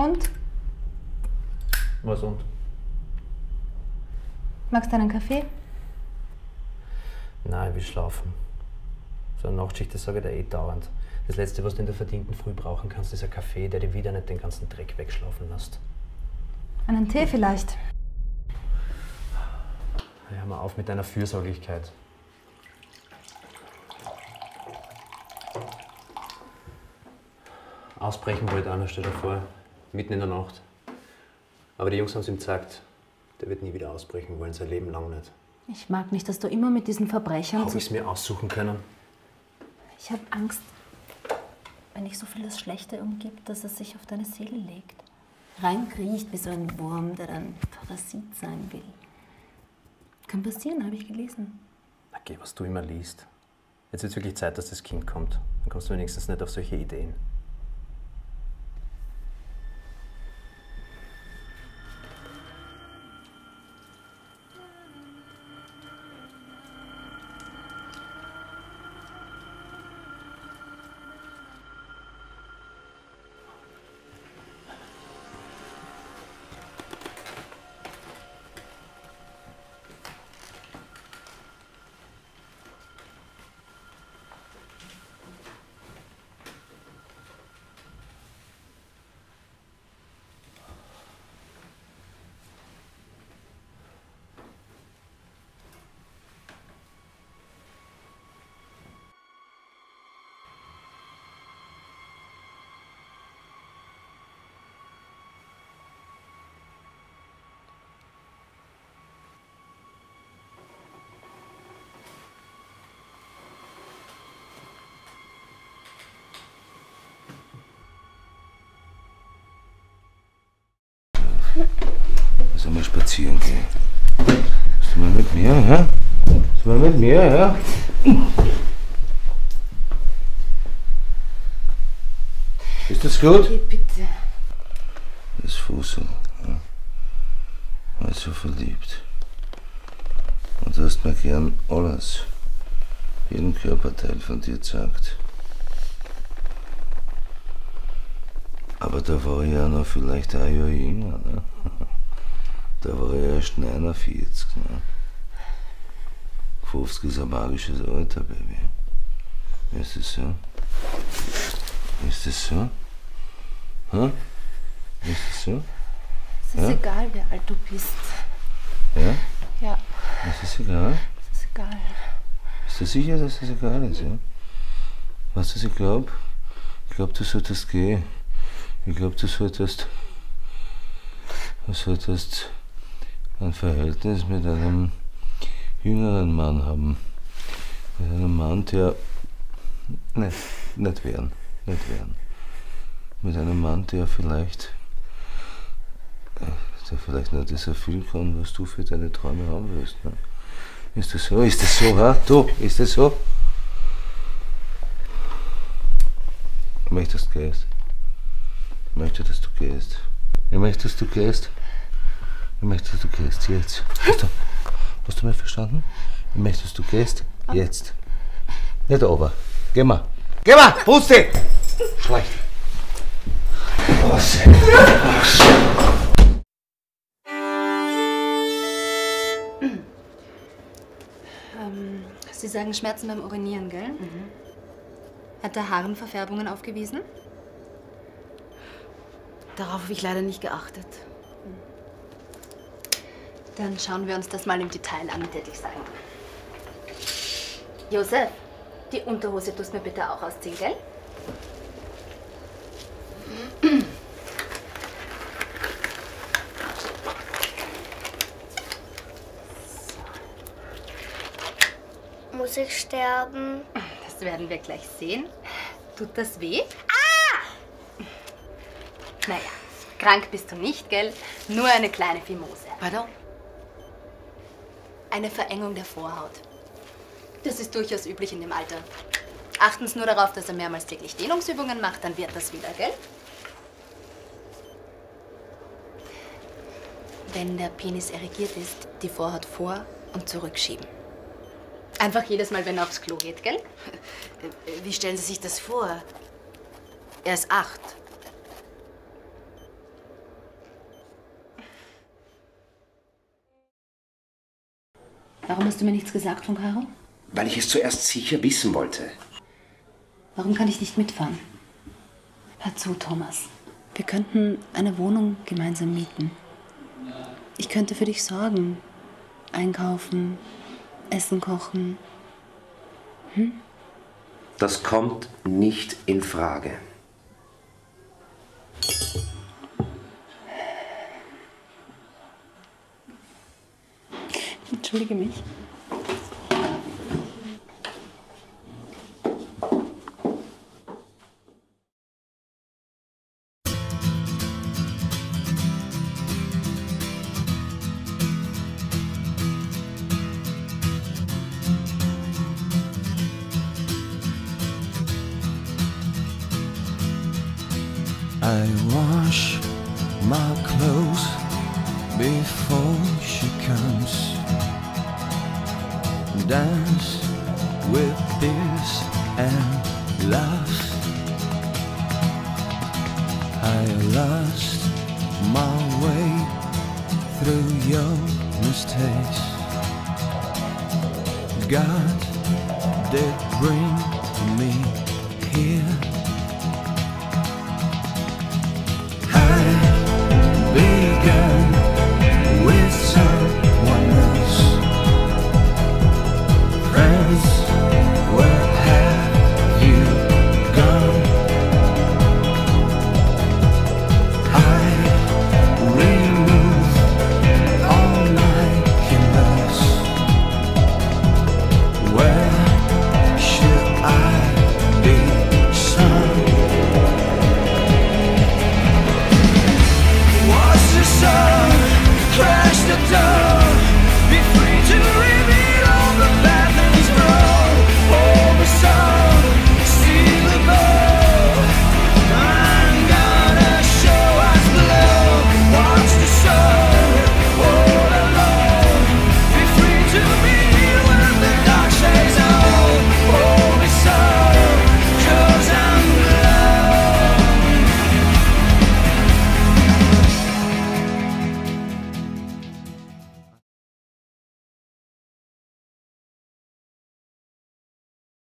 Und? Was und? Magst du einen Kaffee? Nein, ich will schlafen. So eine Nachtschicht, das sage ich dir eh dauernd. Das Letzte, was du in der verdienten Früh brauchen kannst, ist ein Kaffee, der dir wieder nicht den ganzen Dreck wegschlafen lässt. Einen Tee vielleicht? Hör mal auf mit deiner Fürsorglichkeit. Ausbrechen wollte einer, stell dir vor. Mitten in der Nacht. Aber die Jungs haben es ihm gesagt, der wird nie wieder ausbrechen wollen, sein Leben lang nicht. Ich mag nicht, dass du immer mit diesen Verbrechern. Habe ich es mir aussuchen können? Ich habe Angst, wenn ich so vieles Schlechte umgibt, dass es sich auf deine Seele legt. Reinkriecht wie so ein Wurm, der dann Parasit sein will. Kann passieren, habe ich gelesen. Na geh, was du immer liest. Jetzt wird wirklich Zeit, dass das Kind kommt. Dann kommst du wenigstens nicht auf solche Ideen. Wir spazieren gehen? Sollen wir mit mir, hä? Sollen wir mit mir, ja? Ist das gut? Geh bitte. Das Fussel, ja. War so verliebt. Und du hast mir gern alles, jeden Körperteil von dir gesagt. Aber da war ich ja noch vielleicht ein Jahr jünger, ne? Da war ich erst 49, ne? 50 ist ein magisches Alter, Baby. Ist das so? Ist das so? Hä? Ist das so? Es ist Ja? egal, wie alt du bist. Ja? Ja, Ist das egal? es ist egal. Ist du sicher, dass das egal ist, ja? Weißt du, was ich glaube? Ich glaube, du solltest gehen. Ich glaube, du solltest. Du solltest ein Verhältnis mit einem jüngeren Mann haben. Mit einem Mann, der. Nicht, nicht werden. Nicht werden. Mit einem Mann, der vielleicht. äh, Der vielleicht nicht das erfüllen kann, was du für deine Träume haben willst. Ne? Ist das so? Ist das so, ha? Du, ist das so? Ich möchte, dass du gehst. Ich möchte, dass du gehst. Ich möchte, dass du gehst. Ich möchte, dass du gehst. Jetzt. Hast du, hast du mich verstanden? Ich möchte, dass du gehst. Jetzt. Nicht aber. Geh mal. Geh mal! Puste! Schlecht. Was? Was? Ähm, Sie sagen Schmerzen beim Urinieren, gell? Hat der Harnverfärbungen aufgewiesen? Darauf habe ich leider nicht geachtet. Dann schauen wir uns das mal im Detail an, würde ich sagen. Josef, die Unterhose tust mir bitte auch ausziehen, gell? Muss ich sterben? Das werden wir gleich sehen. Tut das weh? Ah! Naja, krank bist du nicht, gell? Nur eine kleine Fimose. Pardon? Eine Verengung der Vorhaut. Das ist durchaus üblich in dem Alter. Achten Sie nur darauf, dass er mehrmals täglich Dehnungsübungen macht, dann wird das wieder, gell? Wenn der Penis erregiert ist, die Vorhaut vor- und zurückschieben. Einfach jedes Mal, wenn er aufs Klo geht, gell? Wie stellen Sie sich das vor? Er ist acht. Warum hast du mir nichts gesagt von Caro? Weil ich es zuerst sicher wissen wollte. Warum kann ich nicht mitfahren? Hör zu, Thomas. Wir könnten eine Wohnung gemeinsam mieten. Ich könnte für dich sorgen. Einkaufen, Essen kochen. Das kommt nicht in Frage. Entschuldige mich. I wash my clothes before she comes dance with tears and last I lost my way through your mistakes. God did bring me here. I began.